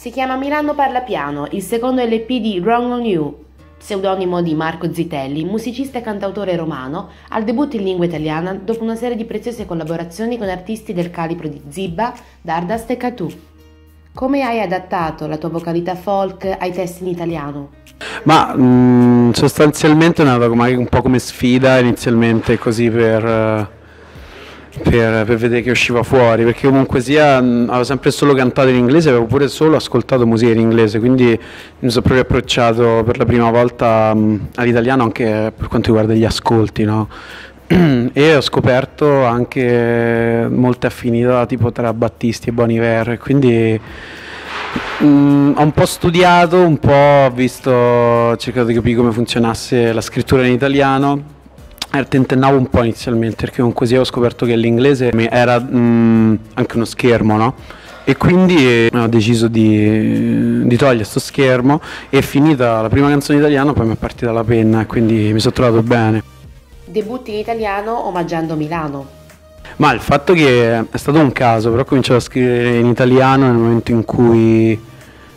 Si chiama Milano Parla Piano, il secondo LP di Wrong on You, pseudonimo di Marco Zitelli, musicista e cantautore romano, al debutto in lingua italiana dopo una serie di preziose collaborazioni con artisti del calibro di Zibba, Dardast e Catu. Come hai adattato la tua vocalità folk ai testi in italiano? Ma mh, sostanzialmente è nata un po' come sfida inizialmente, così per, per, per, vedere che usciva fuori, perché comunque sia mh, avevo sempre solo cantato in inglese, avevo pure solo ascoltato musica in inglese, quindi mi sono proprio approcciato per la prima volta mh, all'italiano anche per quanto riguarda gli ascolti, no? e ho scoperto anche molte affinità tipo tra Battisti e Boniver, quindi Mm, ho un po' studiato, un po' ho visto, ho cercato di capire come funzionasse la scrittura in italiano. Eh, tentennavo un po' inizialmente perché comunque sì, ho scoperto che l'inglese era mm, anche uno schermo, no? E quindi ho deciso di, di togliere questo schermo e finita la prima canzone italiana poi mi è partita la penna e quindi mi sono trovato bene. Debutti in italiano omaggiando Milano. Ma il fatto che è stato un caso, però ho cominciato a scrivere in italiano nel momento in cui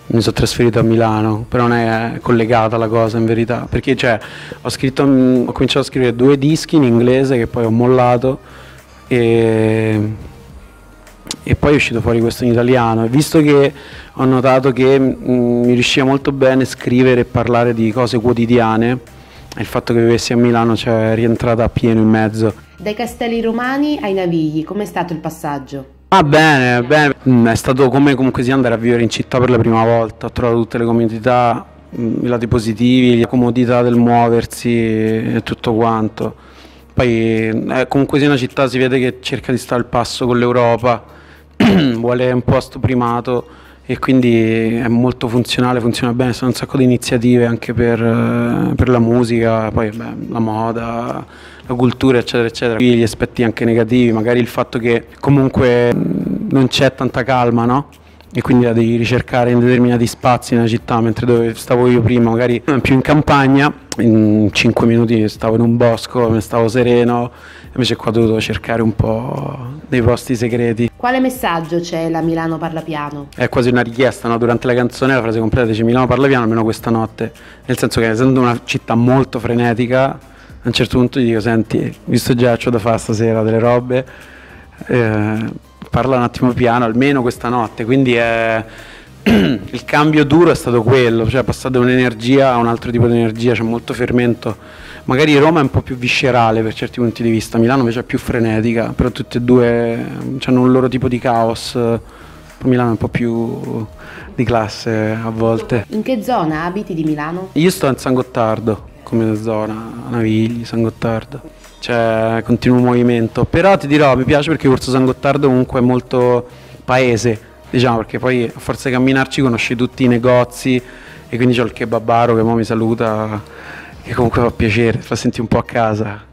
mi sono trasferito a Milano, però non è collegata la cosa in verità, perché cioè, ho, scritto, ho cominciato a scrivere due dischi in inglese che poi ho mollato e, e poi è uscito fuori questo in italiano visto che ho notato che mh, mi riusciva molto bene scrivere e parlare di cose quotidiane, il fatto che vivessi a Milano cioè, è rientrata a pieno in mezzo. Dai castelli romani ai navigli, com'è stato il passaggio? Ah bene, bene, mm, è stato come comunque sia andare a vivere in città per la prima volta, ho trovato tutte le comodità, mm, i lati positivi, la comodità del muoversi e tutto quanto. Poi eh, comunque sia una città si vede che cerca di stare al passo con l'Europa, vuole un posto primato e quindi è molto funzionale, funziona bene, sono un sacco di iniziative anche per, eh, per la musica, poi beh, la moda, la cultura eccetera eccetera, gli aspetti anche negativi, magari il fatto che comunque non c'è tanta calma, no? E quindi la devi ricercare in determinati spazi nella città, mentre dove stavo io prima, magari più in campagna, in 5 minuti stavo in un bosco, stavo sereno, invece qua ho dovuto cercare un po' dei posti segreti. Quale messaggio c'è la Milano parla piano? È quasi una richiesta, no? durante la canzone la frase completa dice Milano parla piano almeno questa notte, nel senso che essendo una città molto frenetica, a un certo punto gli dico senti, visto già ho da fare stasera delle robe, eh, parla un attimo piano, almeno questa notte, quindi è... il cambio duro è stato quello, cioè passare da un'energia a un altro tipo di energia, c'è molto fermento. Magari Roma è un po' più viscerale per certi punti di vista, Milano invece è più frenetica, però tutte e due hanno un loro tipo di caos. Milano è un po' più di classe a volte. In che zona abiti di Milano? Io sto in San Gottardo, come zona, Navigli, San Gottardo c'è continuo movimento. Però ti dirò, mi piace perché Corso San Gottardo comunque è molto paese, diciamo, perché poi a forza di camminarci conosci tutti i negozi e quindi c'ho il kebabaro che mo mi saluta, che comunque fa piacere, fa sentire un po' a casa.